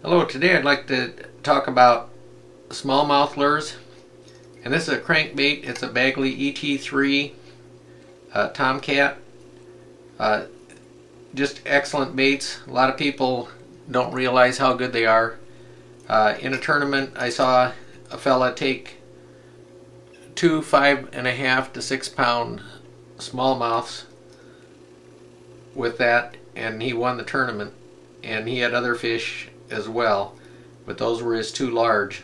Hello, today I'd like to talk about smallmouth lures. And this is a crankbait. It's a Bagley ET3 uh, Tomcat. Uh, just excellent baits. A lot of people don't realize how good they are. Uh, in a tournament, I saw a fella take two five and a half to six pound smallmouths with that, and he won the tournament. And he had other fish as well, but those were his two large.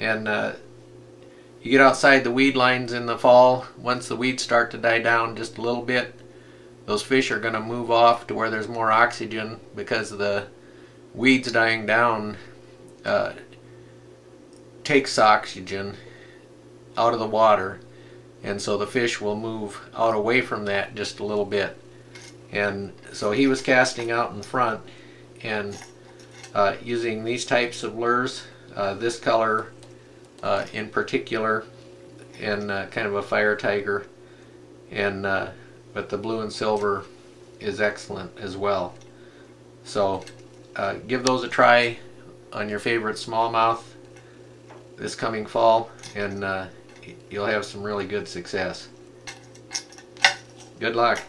And uh, you get outside the weed lines in the fall, once the weeds start to die down just a little bit, those fish are going to move off to where there's more oxygen because the weeds dying down uh, takes oxygen out of the water and so the fish will move out away from that just a little bit and so he was casting out in front and uh, using these types of lures. Uh, this color uh, in particular and uh, kind of a fire tiger and uh, but the blue and silver is excellent as well. So give those a try on your favorite smallmouth this coming fall and you'll have some really good success. Good luck.